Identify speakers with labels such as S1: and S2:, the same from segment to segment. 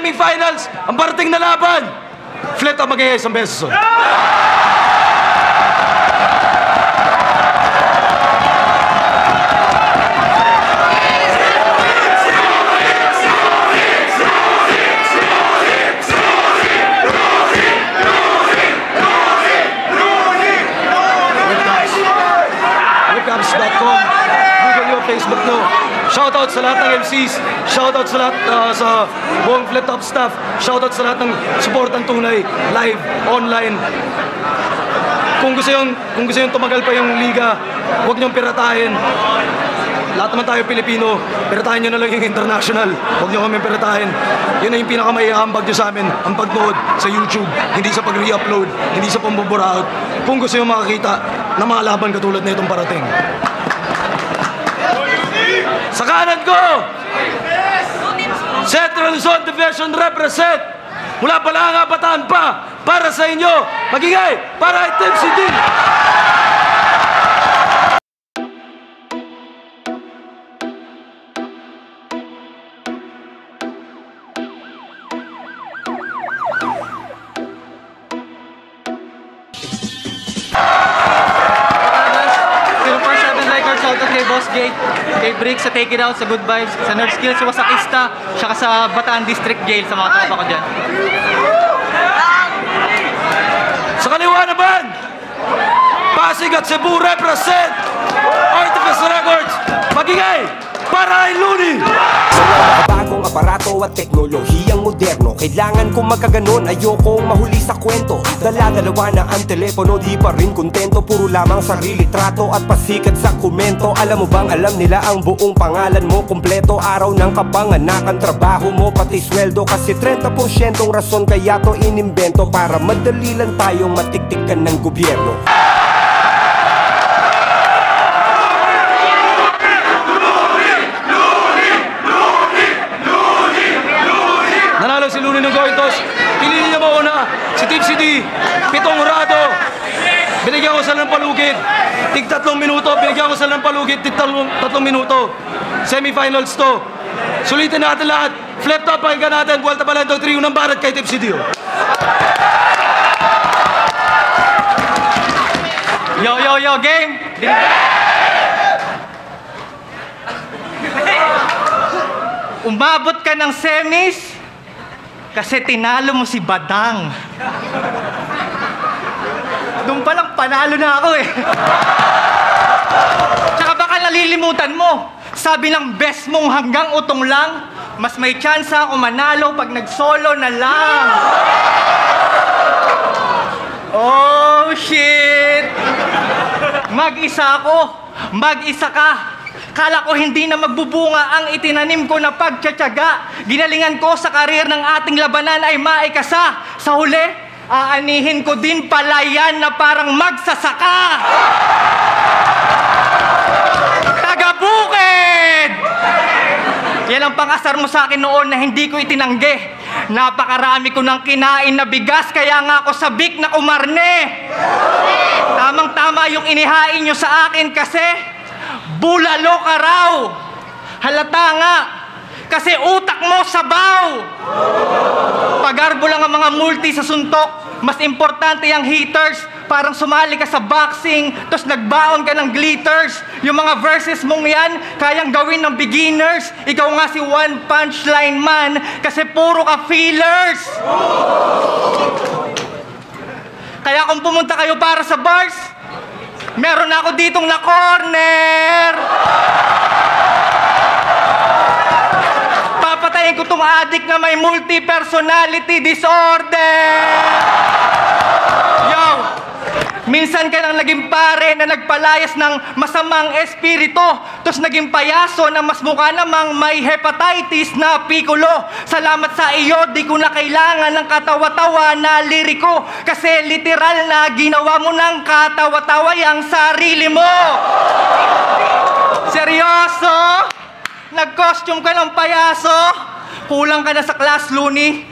S1: semifinals, ang parating na laban. Flip top mag isang beses. oh. Shoutout sa lahat ng MCs. Shoutout sa lahat uh, sa buong Flip Top staff. Shoutout sa lahat ng supportang tunay, live, online. Kung gusto yung kung gusto yung tumagal pa yung liga, huwag niyong piratahin. Lahat naman tayo Pilipino, piratahin nyo na lang yung international. Huwag nyo kami piratahin. Yun na yung pinakamaihambag nyo sa amin, ang pagnood sa YouTube, hindi sa pag-re-upload, hindi sa pambuburaot. Kung gusto nyo makakita ng mga laban katulad na itong parating. Sa kanan ko, Central Luzon Division represent. Mula pa lang kabataan pa, para sa inyo, magingay, para Team City.
S2: Kay Brick sa Take It Out, sa Good Vibes, sa Nerd Skills, sa Wasakista, saka sa Bataan District Jail, sa mga tropa ko dyan.
S1: Sa kaliwa naman, Pasig at Cebu represent Artifice Records. Magingay, para Looney.
S3: Sa bagong aparato at teknolohiyang moderno Kailangan kong magkaganon, ayokong mahuli sa kwento. Dala-dalawa na ang telepono, di pa rin kontento. Puro lamang sarili trato at pasikat sa komento. Alam mo bang alam nila ang buong pangalan mo Kompleto? Araw ng kapanganakan, trabaho mo pati sweldo. Kasi 30% rason kaya to inimbento. Para madali lang tayong matiktikan ng gobyerno
S1: Nanalo si Looney ng coin toss. Piliin niya CD. Pitong rado. Binigyan ko sila ng palugit. Tig tatlong minuto. Binigyan ko sila ng palugit. Tig tatlong, tatlong minuto. Semifinals to. Sulitin natin lahat. Flip top, pakinggan natin. Buwalta pala itong trio ng barat kay Team CD. oh.
S2: Yo, yo, yo, game! Umabot ka ng semis kasi tinalo mo si Badang. Doon pa lang panalo na ako eh. Tsaka baka nalilimutan mo. Sabi ng best mong hanggang utong lang, mas may chance ako manalo pag nag-solo na lang. Oh, shit! Mag-isa ako. Mag-isa ka. Kala ko hindi na magbubunga ang itinanim ko na pagtsatsaga. Ginalingan ko sa karir ng ating labanan ay maikasa. Sa huli, aanihin ko din pala yan na parang magsasaka. Taga-bukid! Yan ang pangasar mo sa akin noon na hindi ko itinanggi. Napakarami ko ng kinain na bigas kaya nga ako sabik na kumarne. Tamang-tama yung inihain nyo sa akin kasi bulalo ka raw. Halata nga. Kasi utak mo sabaw. Pagarbo lang ang mga multi sa suntok. Mas importante yung haters. Parang sumali ka sa boxing, tapos nagbaon ka ng glitters. Yung mga verses mong yan, kayang gawin ng beginners. Ikaw nga si one punchline man, kasi puro ka feelers. Kaya kung pumunta kayo para sa bars, meron ako ditong na corner. Papatayin ko tong addict na may multi-personality disorder. Yo! Minsan ka nang naging pare na nagpalayas ng masamang espiritu, tapos naging payaso na mas mukha namang may hepatitis na pikulo. Salamat sa iyo, di ko na kailangan ng katawa-tawa na liriko, kasi literal na ginawa mo ng katawa-tawa yung sarili mo. Seryoso? Nag-costume ka ng payaso? Kulang ka na sa class, Looney.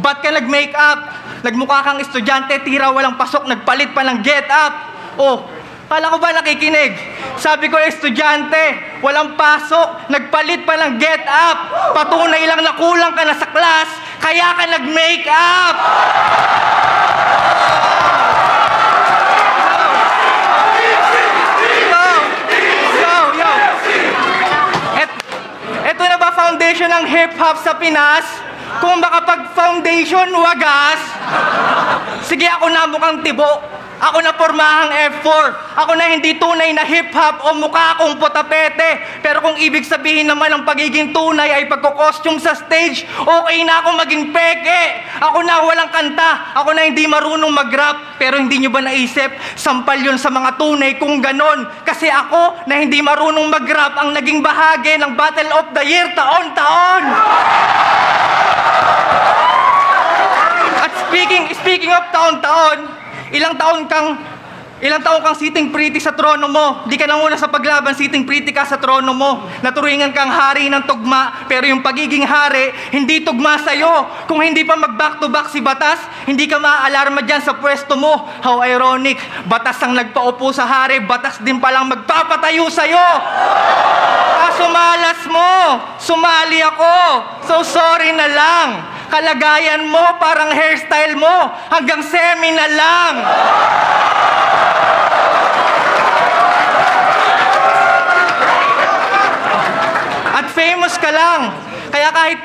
S2: Ba't ka nag-makeup? Nagmukha kang estudyante, tira walang pasok, nagpalit pa ng get up. Oh, Kala ko ba nakikinig? Sabi ko, estudyante, walang pasok, nagpalit pa ng get up. Patunay lang na kulang ka na sa class, kaya ka nag-make up. Foundation ng hip-hop sa Pinas? Kung makapag-foundation, wagas. Sige, ako na mukhang tibo. Ako na pormahang F4. Ako na hindi tunay na hip-hop o mukha akong potapete. Pero kung ibig sabihin naman ng pagiging tunay ay pagko-costume sa stage, okay na ako maging peke. Ako na walang kanta. Ako na hindi marunong mag-rap. Pero hindi nyo ba naisip, sampal yun sa mga tunay kung ganon. Kasi ako na hindi marunong mag-rap ang naging bahagi ng Battle of the Year taon-taon. Speaking speaking of taon-taon, ilang taon kang ilang taon kang sitting pretty sa trono mo. Di ka nanguna sa paglaban, sitting pretty ka sa trono mo. Naturingan kang hari ng tugma, pero yung pagiging hari, hindi tugma sa'yo. Kung hindi pa mag-back to back si Batas, hindi ka maaalarma dyan sa pwesto mo. How ironic, Batas ang nagpaupo sa hari, Batas din palang magpapatayo sa'yo. Kaso malas mo, sumali ako. So sorry na lang. Kalagayan mo parang hairstyle mo, hanggang semi na lang. At famous ka lang. Kaya kahit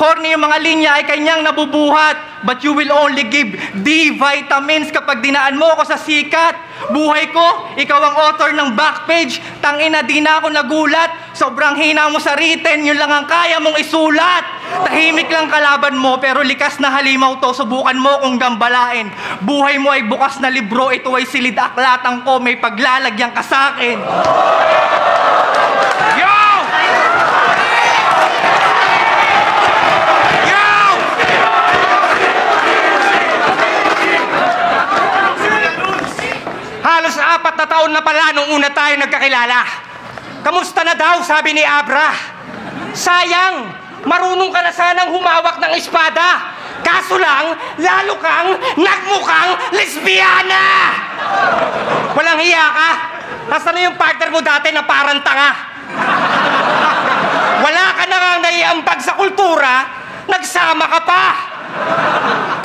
S2: corny yung mga linya ay kanyang nabubuhat. But you will only give D vitamins kapag dinaan mo ako sa sikat. Buhay ko, ikaw ang author ng backpage. Tangina, di na ako nagulat. Sobrang hina mo sa written, yun lang ang kaya mong isulat. Tahimik lang kalaban mo, pero likas na halimaw to, subukan mo kung gambalain. Buhay mo ay bukas na libro, ito ay silid aklatan ko, may paglalagyan ka sa akin. Yo!
S4: Halos apat na taon na pala nung una tayo nagkakilala. Kamusta na daw, sabi ni Abra. Sayang, marunong ka na sanang humawak ng espada. Kaso lang, lalo kang nagmukhang lesbiana! Walang hiya ka. Nasaan na yung partner mo dati na parang tanga? Wala ka na nga naiambag sa kultura, nagsama ka pa.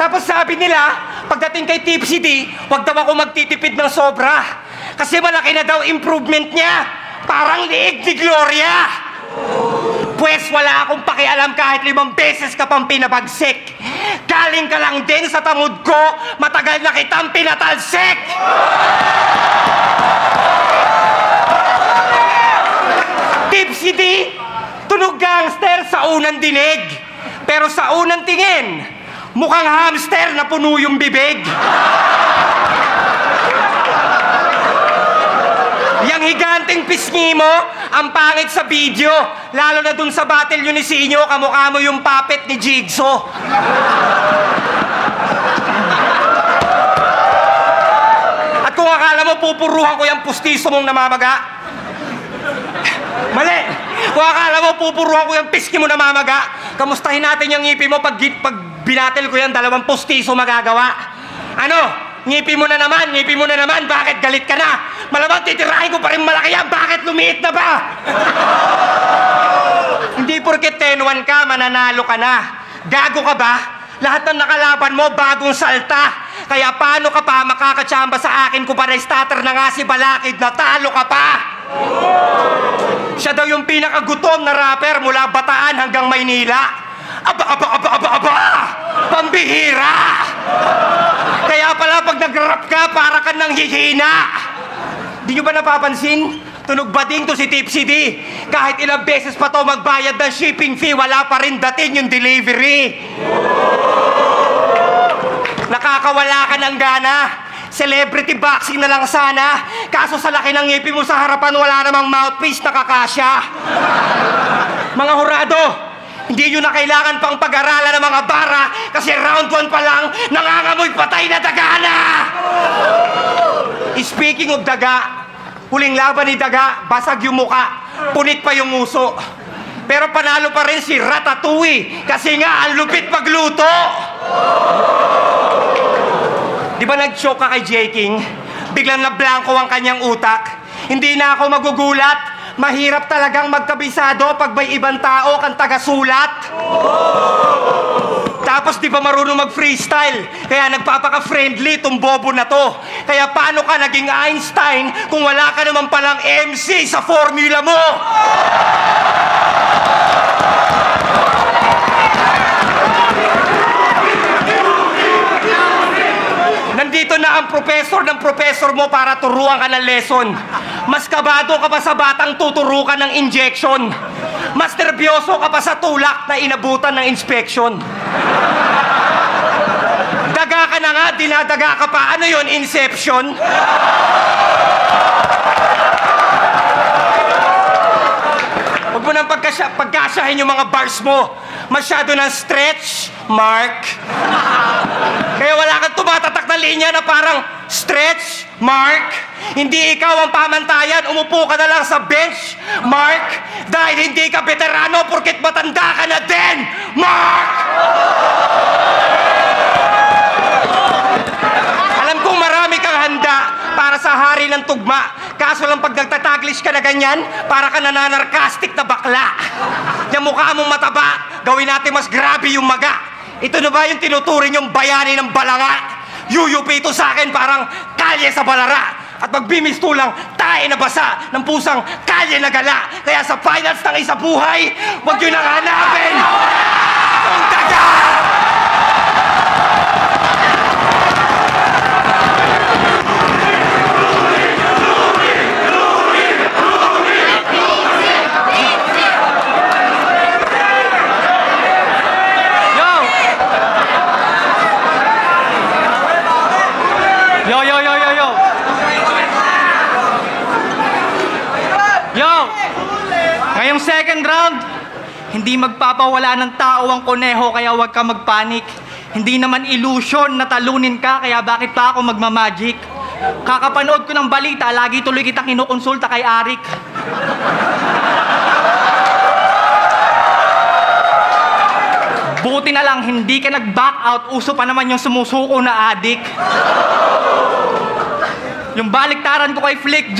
S4: Tapos sabi nila, pagdating kay Tipsy D, wag daw ako magtitipid ng sobra. Kasi malaki na daw improvement niya. Parang liig ni Gloria. Pwes wala akong pakialam kahit limang beses ka pang pinabagsik. Galing ka lang din sa tamod ko, matagal na kitang pinatalsik. Tipsy D, tunog gangster sa unang dinig. Pero sa unang tingin, mukhang hamster na puno yung bibig. Yang higanting pisngi mo, ang pangit sa video. Lalo na dun sa battle yun ni Sinyo, kamukha mo yung puppet ni Jigsaw. At kung akala mo pupuruhan ko yung pustiso mong namamaga, Mali! Kung akala mo pupuruhan ko yung piski mo namamaga, kamustahin natin yung ngipi mo pag, pag binatel ko yan, dalawang pustiso magagawa. Ano? Ngipi mo na naman, ngipi mo na naman, bakit galit ka na? Malamang titirahin ko pa rin malaki yan, bakit lumiit na ba? Hindi porket 10-1 ka, mananalo ka na. Gago ka ba? Lahat ng nakalaban mo, bagong salta. Kaya paano ka pa makakatsamba sa akin kung para starter na nga si Balakid na talo ka pa? Siya daw yung pinakagutom na rapper mula Bataan hanggang Maynila. Aba, aba, aba, aba, aba! Pambihira! Kaya pala pag nag-rap ka, para ka nang hihina. Di nyo ba napapansin? Tunog bading to si Tipsy D. Kahit ilang beses pa to magbayad ng shipping fee, wala pa rin dating yung delivery. Nakakawala ka ng gana. Celebrity boxing na lang sana. Kaso sa laki ng ngipin mo sa harapan, wala namang mouthpiece na kakasya. Mga hurado, hindi nyo na kailangan pang pag-aralan ng mga bara kasi round 1 pa lang, nangangamoy patay na dagana! Speaking of daga, huling laban ni daga, basag yung muka, punit pa yung uso. Pero panalo pa rin si Ratatouille kasi nga ang lupit magluto. Di ba nag-shock ka kay J. King? Biglang na blanco ang kanyang utak. Hindi na ako magugulat. Mahirap talagang magkabisado pag may ibang tao kang tagasulat. Tapos di pa marunong mag-freestyle. Kaya nagpapaka-friendly itong bobo na to. Kaya paano ka naging Einstein kung wala ka naman palang MC sa formula mo? Nandito na ang professor ng professor mo para turuan ka ng lesson. Mas kabado ka pa sa batang tuturukan ng injection. Mas nervyoso ka pa sa tulak na inabutan ng inspection. Daga ka na nga, dinadaga ka pa. Ano yon Inception? Huwag mo nang pagkasya, pagkasyahin yung mga bars mo. Masyado ng stretch, Mark. Kaya wala kang tumatatak na linya na parang stretch, Mark. Hindi ikaw ang pamantayan, umupo ka na lang sa bench, Mark. Dahil hindi ka veterano porket matanda ka na din, Mark! Alam kong marami kang handa para sa hari ng tugma. Kaso lang pag nagtataglish ka na ganyan, para ka nananarkastik na bakla. Yung mukha mong mataba, gawin natin mas grabe yung maga. Ito na ba yung tinuturing yung bayani ng balanga? Yuyupi ito sa akin parang kalye sa balara. At magbimis lang, tayo na basa ng pusang kalye na gala. Kaya sa finals ng isa buhay, huwag yun ang hanapin! Ang daga!
S2: Yo! Yo, yo, yo, yo, yo! Yo! Ngayong second round, hindi magpapawala ng tao ang koneho kaya huwag ka magpanik. Hindi naman illusion na talunin ka kaya bakit pa ako magmamagic? Kakapanood ko ng balita, lagi tuloy kitang kinukonsulta kay Arik. Buti na lang hindi ka nag-back out, uso pa naman yung sumusuko na adik. Yung baliktaran ko kay Flick G,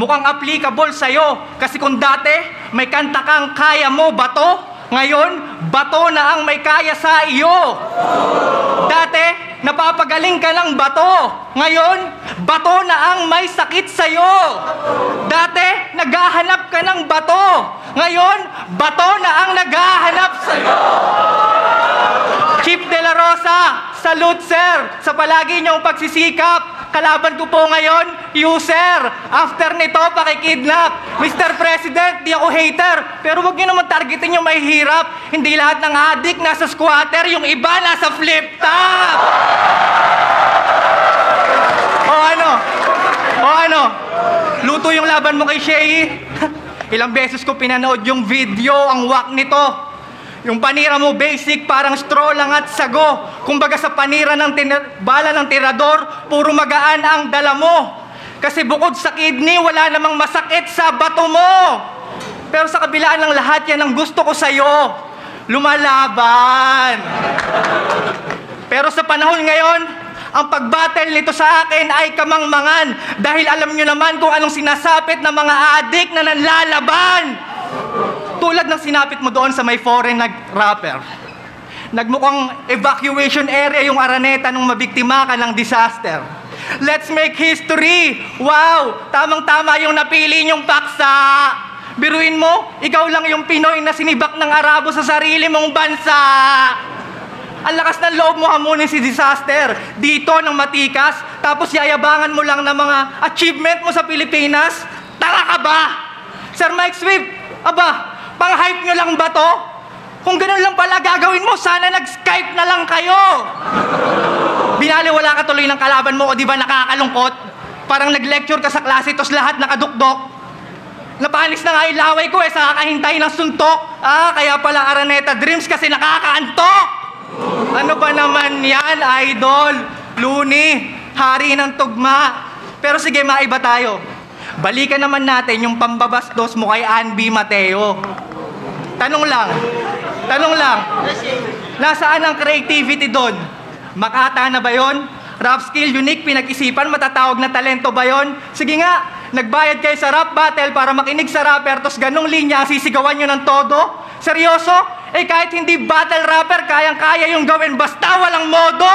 S2: mukhang applicable sa'yo. Kasi kung dati, may kanta kang kaya mo, bato. Ngayon, bato na ang may kaya sa iyo. Dati, napapagaling ka ng bato. Ngayon, bato na ang may sakit sa'yo. Dati, naghahanap ka ng bato. Ngayon, bato na ang naghahanap sa'yo. Chief De La Rosa, salute sir sa palagi niyong pagsisikap. Kalaban ko po ngayon, you sir. After nito, pakikidnap. Mr. President, di ako hater. Pero wag niyo naman targetin yung may hirap. Hindi lahat ng adik nasa squatter, yung iba nasa flip top. o ano? O ano? Luto yung laban mo kay Shay. Ilang beses ko pinanood yung video, ang wak nito. Yung panira mo basic, parang straw lang at sago. Kumbaga sa panira ng tin- bala ng tirador, puro magaan ang dala mo. Kasi bukod sa kidney, wala namang masakit sa bato mo. Pero sa kabilaan ng lahat yan ang gusto ko sa'yo. Lumalaban. Pero sa panahon ngayon, ang pagbattle nito sa akin ay kamangmangan dahil alam nyo naman kung anong sinasapit ng mga adik na nanlalaban. Tulad ng sinapit mo doon sa may foreign nag rapper. Nagmukhang evacuation area yung Araneta nung mabiktima ka ng disaster. Let's make history! Wow! Tamang-tama yung napili niyong paksa! Biruin mo, ikaw lang yung Pinoy na sinibak ng Arabo sa sarili mong bansa! Ang lakas ng loob mo hamunin si disaster dito ng matikas, tapos yayabangan mo lang ng mga achievement mo sa Pilipinas? Tanga ka ba? Sir Mike Swift, aba, pang-hype nyo lang ba to? Kung ganun lang pala gagawin mo, sana nag-Skype na lang kayo. Binaliwala ka tuloy ng kalaban mo o di ba nakakalungkot? Parang nag-lecture ka sa klase tos lahat nakadukdok. Napanis na nga yung laway ko eh sa kakahintay ng suntok. Ah, kaya pala Araneta Dreams kasi nakakaantok. Ano ba naman yan, idol? Luni, hari ng tugma. Pero sige, maiba tayo. Balikan naman natin yung pambabastos mo kay Anby Mateo. Tanong lang, tanong lang, nasaan ang creativity doon? Makata na ba yon? Rap skill, unique, pinag-isipan, matatawag na talento ba yon? Sige nga, nagbayad kayo sa rap battle para makinig sa rapper, tapos ganong linya sisigawan nyo ng todo? Seryoso? Eh kahit hindi battle rapper, kayang-kaya yung gawin, basta walang modo!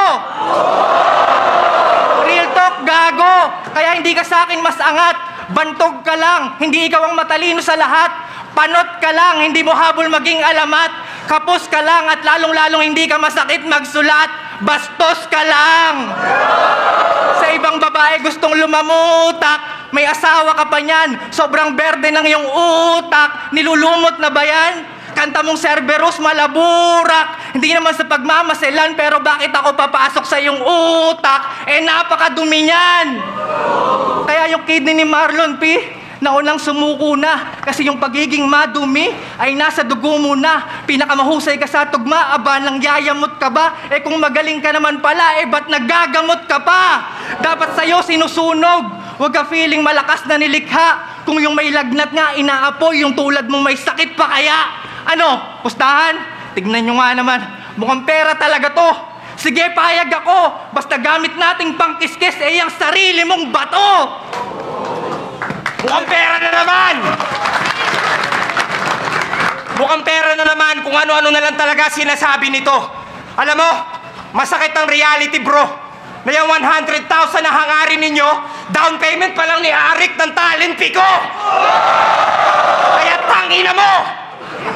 S2: Real talk, gago! Kaya hindi ka sa akin mas angat. Bantog ka lang, hindi ikaw ang matalino sa lahat. Panot ka lang, hindi mo habol maging alamat. Kapos ka lang at lalong-lalong hindi ka masakit magsulat. Bastos ka lang! Sa ibang babae gustong lumamutak, may asawa ka pa niyan, sobrang berde ng iyong utak, nilulumot na ba yan? Kanta mong Cerberus, malaburak. Hindi naman sa pagmamaselan, pero bakit ako papasok sa iyong utak? Eh, napakadumi niyan. Kaya yung kidney ni Marlon P, naunang sumuko na. Kasi yung pagiging madumi ay nasa dugo mo na. Pinakamahusay ka sa tugma, aba nang yayamot ka ba? Eh kung magaling ka naman pala, eh ba't nagagamot ka pa? Dapat sa'yo sinusunog. Huwag ka feeling malakas na nilikha. Kung yung may lagnat nga, inaapoy, yung tulad mong may sakit pa kaya. Ano, pustahan? Tignan nyo nga naman. Mukhang pera talaga to. Sige, payag ako. Basta gamit nating pangkiskis, eh yung sarili mong bato.
S4: Mukhang pera na naman! Mukhang pera na naman kung ano-ano na lang talaga sinasabi nito. Alam mo, masakit ang reality bro. Na yung 100,000 na hangarin ninyo, down payment pa lang ni Arik ng talent ko! Kaya tangina mo!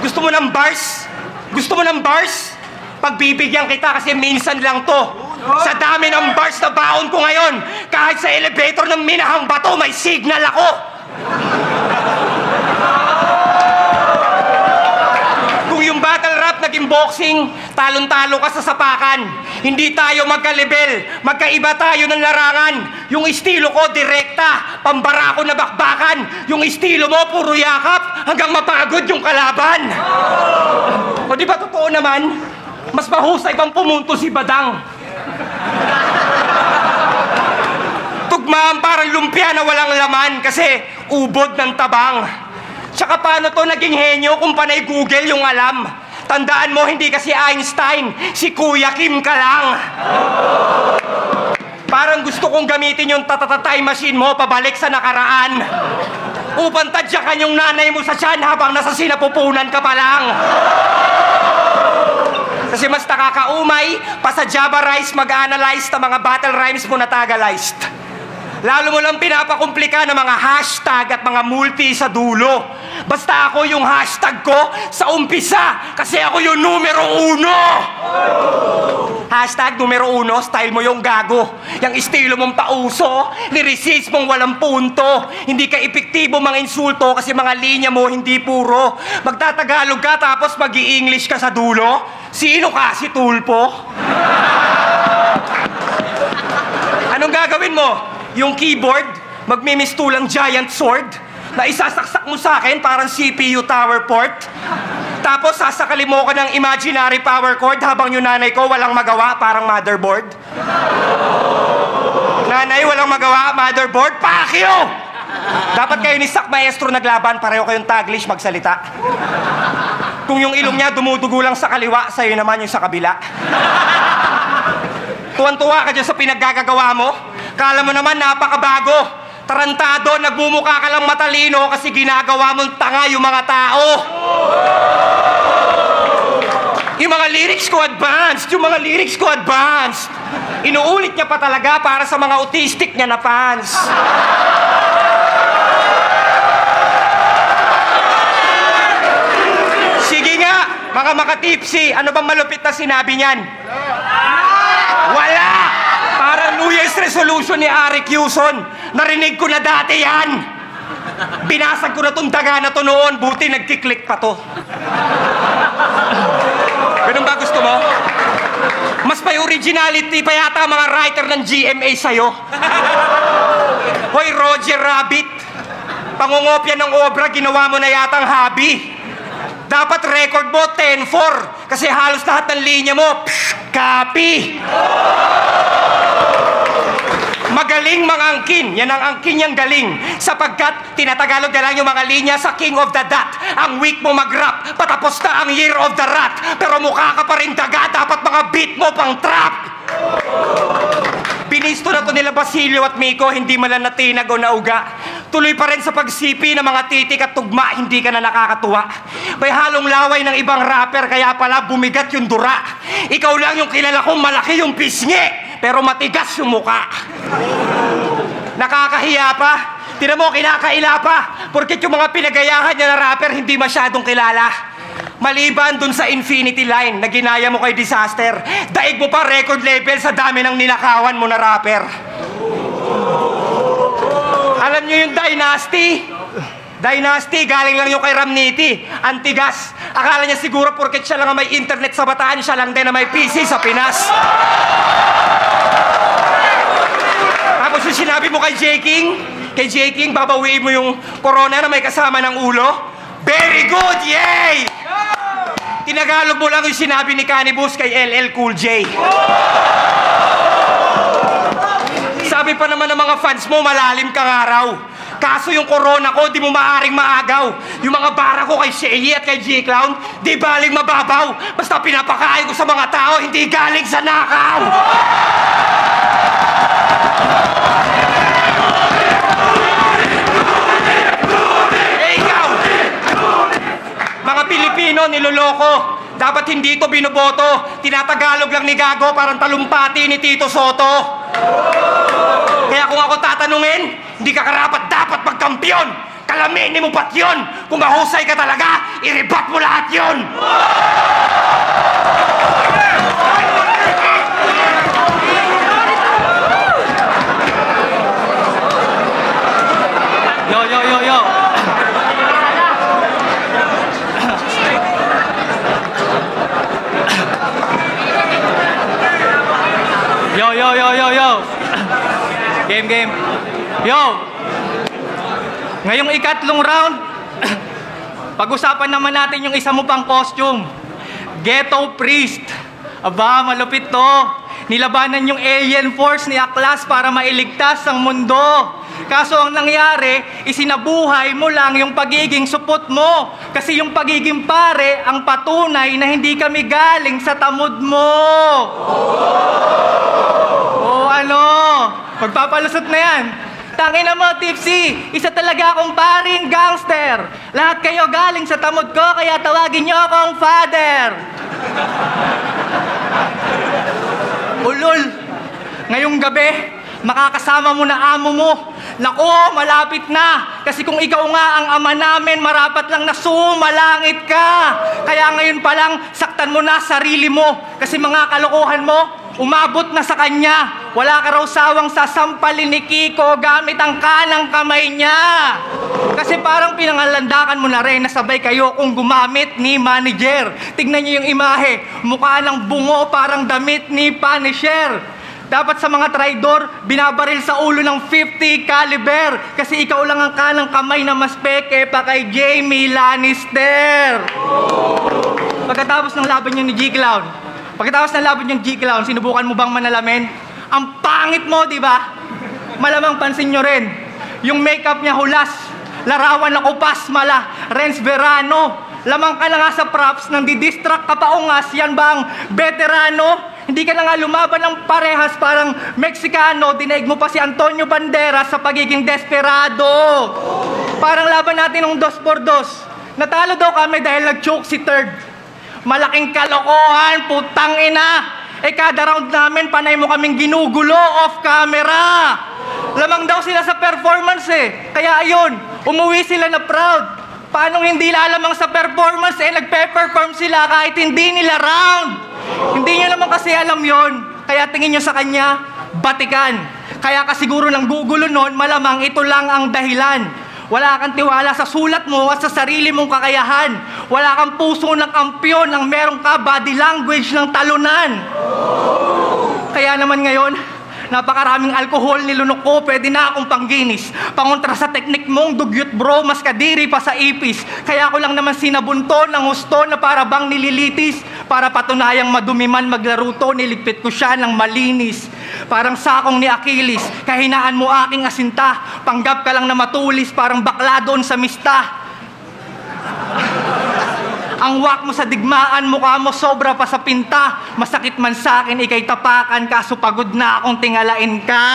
S4: Gusto mo ng bars? Gusto mo ng bars? Pagbibigyan kita kasi minsan lang to. Sa dami ng bars na baon ko ngayon, kahit sa elevator ng minahang bato, may signal ako. Kung yung battle rap naging boxing, talon-talo ka sa sapakan. Hindi tayo magka-level, magkaiba tayo ng larangan. Yung estilo ko, direkta, pambarako na bakbakan. Yung estilo mo, puro yakap, hanggang mapagod yung kalaban. O di ba totoo naman? Mas mahusay bang pumunto si Badang? Tugmaan parang lumpia na walang laman kasi ubod ng tabang. Tsaka paano to naging henyo kung panay Google yung alam? Tandaan mo, hindi kasi Einstein, si Kuya Kim ka lang. Parang gusto kong gamitin yung tatatatay machine mo pabalik sa nakaraan. Upang tadyakan yung nanay mo sa tiyan habang nasa sinapupunan ka pa lang. Kasi mas nakakaumay, pa sa Java Rice mag-analyze ng mga battle rhymes mo na tagalyzed. Lalo mo lang pinapakumplika ng mga hashtag at mga multi sa dulo. Basta ako yung hashtag ko sa umpisa kasi ako yung numero uno! Hashtag numero uno, style mo yung gago. Yung estilo mong pauso, niresist mong walang punto. Hindi ka epektibo mga insulto kasi mga linya mo hindi puro. Magtatagalog ka tapos mag english ka sa dulo. Sino ka? Si Tulpo? Anong gagawin mo? Yung keyboard, magmimistulang giant sword na isasaksak mo sa akin parang CPU tower port. Tapos sasakali mo ko ng imaginary power cord habang yung nanay ko walang magawa parang motherboard. Nanay, walang magawa, motherboard, pakyo! Dapat kayo ni Sak Maestro naglaban, pareho kayong taglish magsalita. Kung yung ilong niya dumudugo lang sa kaliwa, sa'yo naman yung sa kabila. Tuwan-tuwa ka dyan sa pinaggagawa mo. Kala mo naman napakabago. Tarantado, nagmumukha ka lang matalino kasi ginagawa mong tanga yung mga tao. Yung mga lyrics ko advanced, yung mga lyrics ko advanced. Inuulit niya pa talaga para sa mga autistic niya na fans. Sige nga, mga makatipsy, ano bang malupit na sinabi niyan? Wala! Parang New Year's resolution ni Ari Yuson. Narinig ko na dati yan. Binasag ko na tong daga na to noon. Buti nagkiklik pa to. Ganun ba gusto mo? Mas may originality pa yata mga writer ng GMA sa'yo. Hoy, Roger Rabbit. Pangungopia ng obra, ginawa mo na yatang hobby. Dapat record mo 10-4 kasi halos lahat ng linya mo, psh, copy. Magaling mga angkin. Yan ang angkin niyang galing. Sapagkat tinatagalog na lang yung mga linya sa King of the Dot. Ang week mo mag-rap. Patapos na ang Year of the Rat. Pero mukha ka pa rin daga. Dapat mga beat mo pang trap. Binisto na to nila Basilio at Miko, hindi natinag o nauga. Tuloy pa rin sa pagsipi ng mga titik at tugma, hindi ka na nakakatuwa. May halong laway ng ibang rapper, kaya pala bumigat yung dura. Ikaw lang yung kilala kong malaki yung pisngi, pero matigas yung muka. Nakakahiya pa. Tinan mo, kinakaila pa. Porkit yung mga pinagayahan niya na rapper, hindi masyadong kilala. Maliban dun sa Infinity Line na ginaya mo kay Disaster, daig mo pa record label sa dami ng ninakawan mo na rapper. Alam niyo yung Dynasty? Dynasty, galing lang yung kay Ramniti. Antigas. Akala niya siguro porket siya lang ang may internet sa Bataan, siya lang din na may PC sa Pinas. Tapos yung sinabi mo kay J. King, kay J. King, babawiin mo yung corona na may kasama ng ulo? Very good! Yay! Tinagalog mo lang yung sinabi ni Cannibus kay LL Cool J. Sabi pa naman ng mga fans mo, malalim kang araw. Kaso yung corona ko, di mo maaring maagaw. Yung mga bara ko kay Shelly at kay G-Clown, di baling mababaw. Basta pinapakain ko sa mga tao, hindi galing sa nakaw. Eh! Mga Pilipino, niloloko. Dapat hindi ito binoboto. Tinatagalog lang ni Gago parang talumpati ni Tito Soto. Kaya kung ako tatanungin, hindi ka karapat dapat magkampiyon. Kalaminin mo ba't yun? Kung mahusay ka talaga, iribat mo lahat yun!
S2: Yo, yo, yo, yo. Yo, yo, yo, yo, yo. Game, game. Yo. Ngayong ikatlong round, pag-usapan naman natin yung isa mo pang costume. Ghetto Priest. Aba, malupit to. Nilabanan yung alien force ni Aklas para mailigtas ang mundo. Kaso ang nangyari, isinabuhay mo lang yung pagiging supot mo. Kasi yung pagiging pare ang patunay na hindi kami galing sa tamod mo. O ano? Magpapalusot na yan. Tangin na mo, Tipsy. Isa talaga akong paring gangster. Lahat kayo galing sa tamod ko, kaya tawagin niyo akong father. Ulol, ngayong gabi, makakasama mo na amo mo. Nako, malapit na. Kasi kung ikaw nga ang ama namin, marapat lang na sumalangit ka. Kaya ngayon pa lang, saktan mo na sarili mo. Kasi mga kalokohan mo, umabot na sa kanya. Wala ka raw sawang sasampalin ni Kiko gamit ang kanang kamay niya. Kasi parang pinangalandakan mo na rin na sabay kayo kung gumamit ni manager. Tignan niyo yung imahe. Mukha ng bungo parang damit ni Punisher. Dapat sa mga traidor, binabaril sa ulo ng 50 caliber. Kasi ikaw lang ang kanang kamay na mas peke pa kay Jamie Lannister. Pagkatapos ng laban niyo ni G-Clown, pagkatapos ng laban niyang G-Clown, sinubukan mo bang manalamin? Ang pangit mo, di ba? Malamang pansin nyo rin, yung makeup niya hulas, larawan na kupas mala, Renz Verano, lamang ka na nga sa props, nang didistract ka pa ungas, yan bang veterano? Hindi ka na nga lumaban ng parehas parang Meksikano, dinaig mo pa si Antonio Banderas sa pagiging desperado. Parang laban natin ng dos por dos. Natalo daw kami dahil nag-choke si third. Malaking kalokohan, putang ina. Eh kada round namin, panay mo kaming ginugulo off camera. Lamang daw sila sa performance eh. Kaya ayun, umuwi sila na proud. Paano hindi lalamang sa performance eh, nagpe-perform sila kahit hindi nila round. Hindi nyo naman kasi alam yon. Kaya tingin nyo sa kanya, batikan. Kaya ka siguro ng gugulo nun, malamang ito lang ang dahilan. Wala kang tiwala sa sulat mo at sa sarili mong kakayahan. Wala kang puso ng kampyon ang meron ka body language ng talunan. Kaya naman ngayon, napakaraming alkohol nilunok ko, pwede na akong pangginis. Pangontra sa teknik mong dugyot bro, mas kadiri pa sa ipis. Kaya ako lang naman sinabunto ng gusto na para bang nililitis. Para patunayang madumi man maglaro to, niligpit ko siya ng malinis. Parang sakong ni Achilles, kahinaan mo aking asinta. Panggap ka lang na matulis, parang bakla doon sa mista. Ang wak mo sa digmaan, mukha mo sobra pa sa pinta. Masakit man sa akin, ikay tapakan, kaso pagod na akong tingalain ka.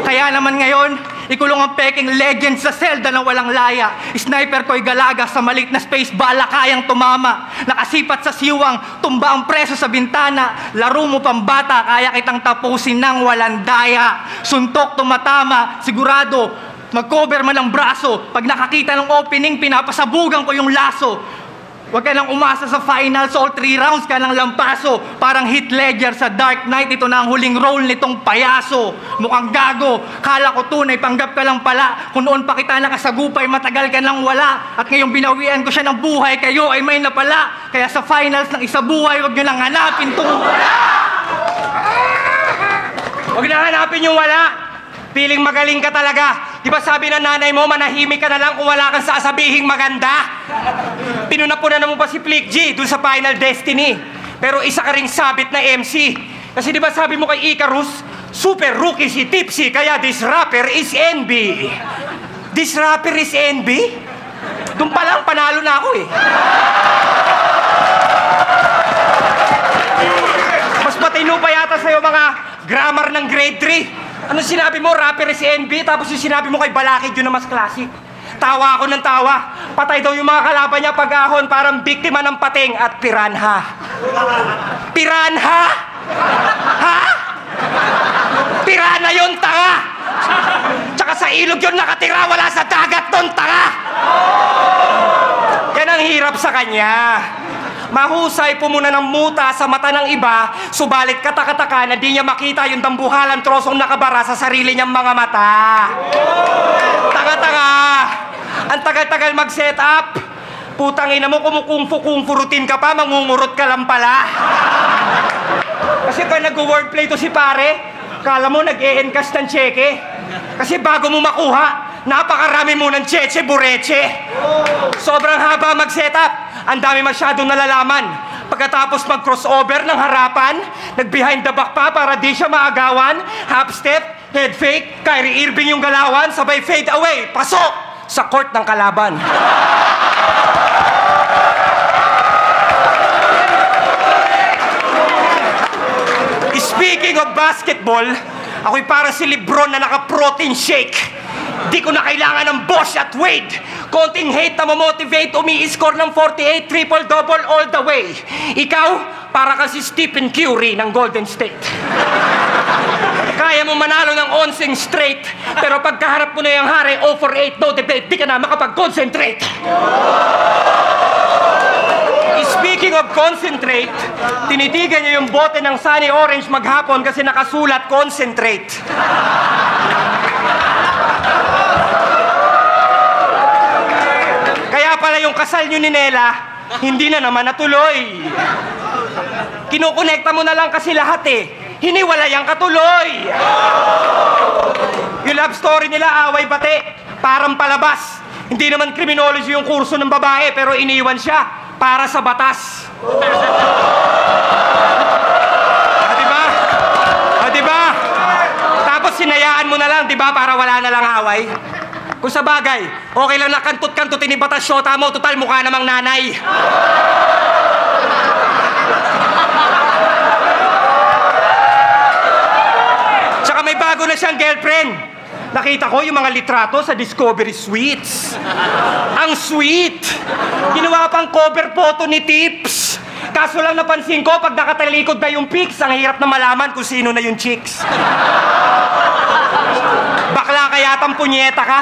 S2: Kaya naman ngayon, ikulong ang peking legend sa selda na walang laya. Sniper ko'y galaga sa malit na space, bala kayang tumama. Nakasipat sa siwang, tumba ang preso sa bintana. Laro mo pang bata, kaya kitang tapusin ng walang daya. Suntok tumatama, sigurado, mag-cover man ang braso. Pag nakakita ng opening, pinapasabugan ko yung laso. Huwag ka nang umasa sa finals, all three rounds ka ng lampaso. Parang hit ledger sa Dark Knight, ito na ang huling role nitong payaso. Mukhang gago, kala ko tunay, panggap ka lang pala. Kung noon pa kita nakasagupay, matagal ka nang wala. At ngayong binawian ko siya ng buhay, kayo ay may napala. Kaya sa finals ng isa buhay, huwag nyo nang hanapin tong
S4: Huwag na hanapin yung wala. Piling magaling ka talaga. Di ba sabi ng nanay mo, manahimik ka na lang kung wala kang sasabihing maganda? Pinuna-puna mo pa si Flick G dun sa Final Destiny. Pero isa ka ring sabit na MC. Kasi di ba sabi mo kay Icarus, super rookie si Tipsy, kaya this rapper is NB. This rapper is NB? Doon pa lang, panalo na ako eh. Mas matino pa yata sa'yo mga grammar ng grade 3. Ano sinabi mo, rapper si NB, tapos yung sinabi mo kay Balakid yun na mas classic. Tawa ako ng tawa. Patay daw yung mga kalaban niya pag-ahon, parang biktima ng pating at piranha. Piranha? Ha? Piranha yun, tanga! Tsaka sa ilog yun nakatira, wala sa dagat doon, tanga! Yan ang hirap sa kanya. Mahusay po muna ng muta sa mata ng iba, subalit katakataka na di niya makita yung dambuhalang trosong nakabara sa sarili niyang mga mata. Tanga-tanga! Ang tagal-tagal mag-set up. Putang ina mo, kumukungfu-kungfu routine ka pa, mangungurot ka lang pala. Kasi pag nag-wordplay to si pare, kala mo nag-e-encash ng cheque. Kasi bago mo makuha, napakarami mo ng cheche bureche. Sobrang haba mag-setup. Ang dami masyadong nalalaman. Pagkatapos mag-crossover ng harapan, nag-behind the back pa para di siya maagawan, half step, head fake, Kyrie Irving yung galawan, sabay fade away, pasok sa court ng kalaban. Speaking of basketball, ako'y para si Lebron na naka-protein shake. Di ko na kailangan ng Bosch at Wade. Konting hate na mamotivate, umi-score ng 48, triple-double all the way. Ikaw, para ka si Stephen Curry ng Golden State. Kaya mo manalo ng onsing straight, pero pagkaharap mo na yung hari, 0 for 8, no debate, di ka na makapag-concentrate. Speaking of concentrate, tinitigan niyo yung bote ng Sunny Orange maghapon kasi nakasulat concentrate. Pala yung kasal niyo ni Nela, hindi na naman natuloy. Kinukonekta mo na lang kasi lahat eh. Hiniwalay ang katuloy. Yung love story nila, away bate, parang palabas. Hindi naman criminology yung kurso ng babae, pero iniwan siya para sa batas. Ah, di ba? Ah, di ba? Tapos sinayaan mo na lang, di ba, para wala na lang away. Kung sa bagay, okay lang na kantut-kantutin ni Batas Shota mo, total mukha namang nanay. Tsaka may bago na siyang girlfriend. Nakita ko yung mga litrato sa Discovery Suites. Ang sweet! Ginawa pang cover photo ni Tips. Kaso lang napansin ko, pag nakatalikod na yung pics, ang hirap na malaman kung sino na yung chicks. Bakla kaya tang punyeta ka?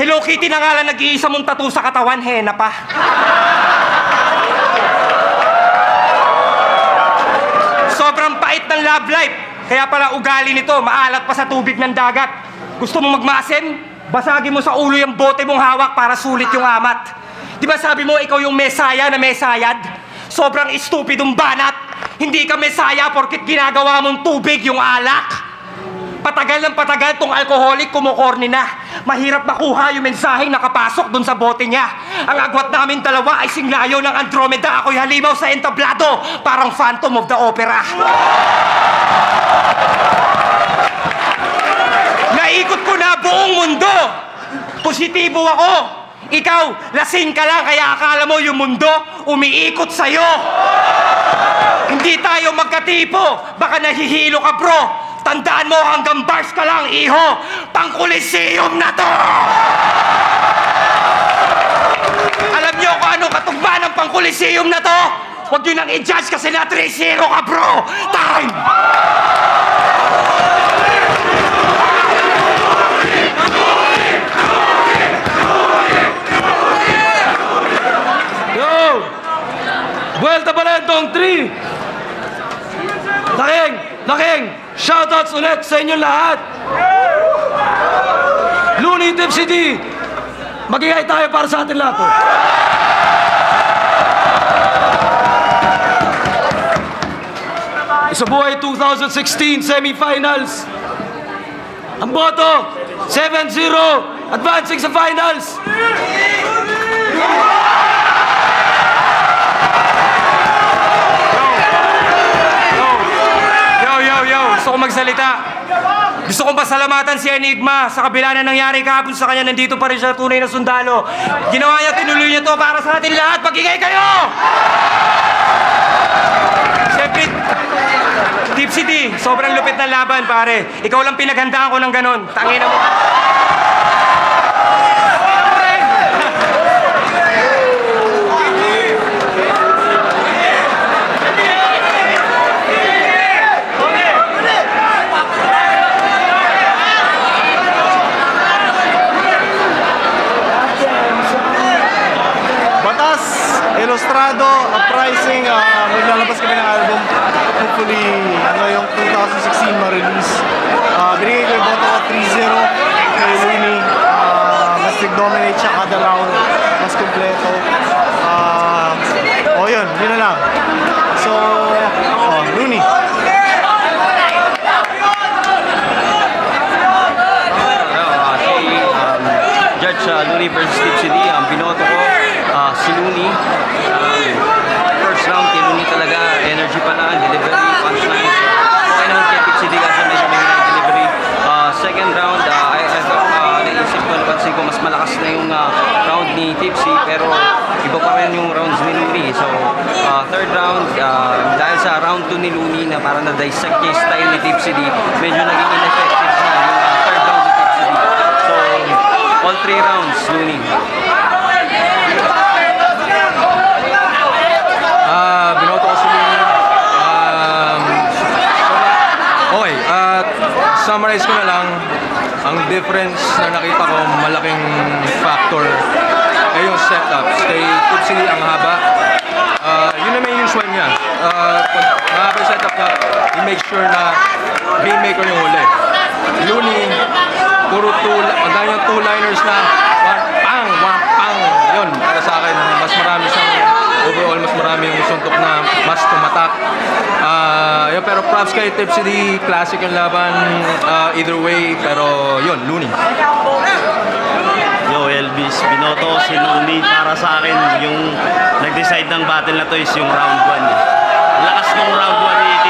S4: Hello Kitty na nga lang nag-iisa mong tattoo sa katawan, hena pa. Sobrang pait ng love life. Kaya pala ugali nito, maalat pa sa tubig ng dagat. Gusto mong magmasin? Basagin mo sa ulo yung bote mong hawak para sulit yung amat. Di ba sabi mo, ikaw yung mesaya na mesayad? Sobrang estupidong banat. Hindi ka mesaya porkit ginagawa mong tubig yung alak. Patagal ng patagal tong alcoholic kumukorni na. Mahirap makuha yung mensaheng nakapasok dun sa bote niya. Ang agwat namin dalawa ay singlayo ng Andromeda. Ako'y halimaw sa entablado. Parang Phantom of the Opera. Naikot ko na buong mundo. Positibo ako. Ikaw, lasing ka lang kaya akala mo yung mundo umiikot sa'yo. Hindi tayo magkatipo. Baka nahihilo ka, bro. Tandaan mo hanggang bars ka lang, iho. Pangkuliseum na to! Alam niyo kung ano katugma ng pangkuliseum na to? Huwag niyo nang i-judge kasi na 3-0 ka, bro! Time!
S1: Vuelta Balentong 3! Laking! Laking! Shoutouts ulit sa inyong lahat! Looney Tip City! Magigay tayo para sa atin lahat. oh. Isabuhay 2016 semifinals. Ang boto, 7-0, advancing sa finals.
S4: Yo, magsalita. Gusto kong pasalamatan si Enigma sa kabila na nangyari kahapon sa kanya. Nandito pa rin siya tunay na sundalo. Ginawa niya, tinuloy niya to para sa atin lahat. Magingay kayo! Siyempre, Tipsy D, sobrang lupit ng laban, pare. Ikaw lang pinaghandaan ko ng ganon. Tangina mo.
S5: Batas, Ilustrado, Uprising, uh, maglalabas kami ng album. Hopefully, ano yung 2016 ma-release. Uh, binigay ko yung boto ko 3-0 kay Looney. Uh, mas nag-dominate siya kada round. Mas kompleto. Uh, oh yun, yun na lang. So, oh, Looney.
S6: Ah, um, Judge uh, Looney versus Steve CD, ang binoto ko, ah, si Looney. Um, first round, kay Looney talaga, energy pa lang, delivery, punchlines. Okay naman kay Steve CD kasi medyo may hinang delivery. Ah, second round, ah, I, I thought, ah, naisip ko, napansin ko, mas malakas na yung ah, round ni Tipsy, pero iba pa rin yung rounds ni Looney. So, ah, third round, ah, dahil sa round 2 ni Looney na parang na-dissect yung style ni Tipsy D, medyo naging ineffective siya yung ah, third round ni Tipsy D. So, all three rounds, Looney.
S7: Ah, binoto si Looney. Um, okay, at summarize ko na lang, ang difference na nakita ko, malaking factor ay yung setups. Kay Tipsy ang haba. Usual niya. Ah, pag mahaba yung setup na, he make sure na haymaker yung huli. Looney, puro two, ang dami yung two-liners na one, pang, one, pang. Yun, para sa akin, mas marami siyang overall mas marami yung suntok na mas tumatak. Ah, yun, pero props kay Tipsy D, classic yung laban ah, either way, pero yun, Looney.
S8: Elvis, binoto si Looney. Para sa akin, yung nag-decide ng battle na to is yung round 1. Lakas ng round 1 ni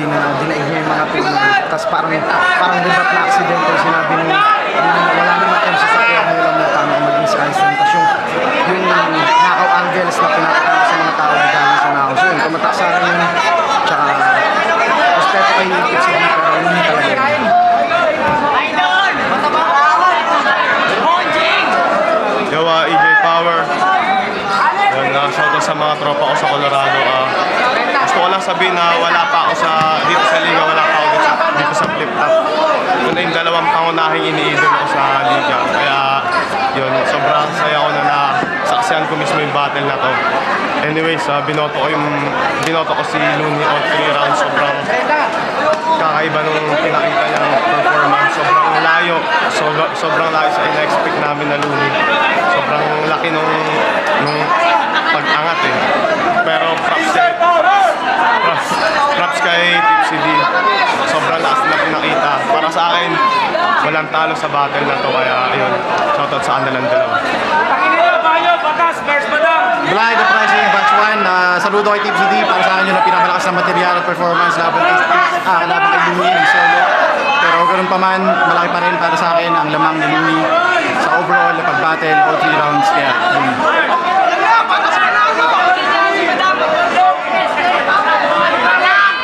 S5: din na dinaig niya yung mga tulong. Tapos parang, parang dibat na aksidente yung sinabi ni wala naman tayo sa sakya mo lang yung tama maging sa instant. Tapos yung, yung knockout angles na pinapakita sa mga tao galing sa knockout. So yun, tumatak sa akin yun. Tsaka, respeto kay Tipsy din, pero Looney talaga yun.
S9: Yo, EJ Power. Yun, uh, shoutout sa mga tropa ko sa Colorado. Uh, lang sabihin na wala pa ako sa dito sa liga, wala pa ako dito sa, dito sa flip top. Yun na yung dalawang pangunahing iniidol ko sa liga. Kaya yun, sobrang saya ko na nasaksihan ko mismo yung battle na to. Anyways, uh, binoto ko yung binoto ko si Looney on 3 rounds. Sobrang kakaiba nung pinakita niya ng performance. Sobrang layo. So, sobrang layo sa in-expect namin na Looney. Sobrang laki nung, nung pag-angat eh. Pero props to Props, props kay Tipsy D. Sobrang lakas na pinakita. Para sa akin, walang talo sa battle na to. Kaya ayun, shoutout sa kanilang dalawa.
S5: Pakinila, bayo, batas, verse madam. Blind the pricing, batch 1. Uh, ah, saludo kay Tipsy D para sa akin yung pinakamalakas na material at performance laban kay ah, laban kay Lumi solo. Pero ganun pa man, malaki pa rin para sa akin ang lamang ni Lumi sa overall na pag-battle, all 3 rounds kaya Lumi.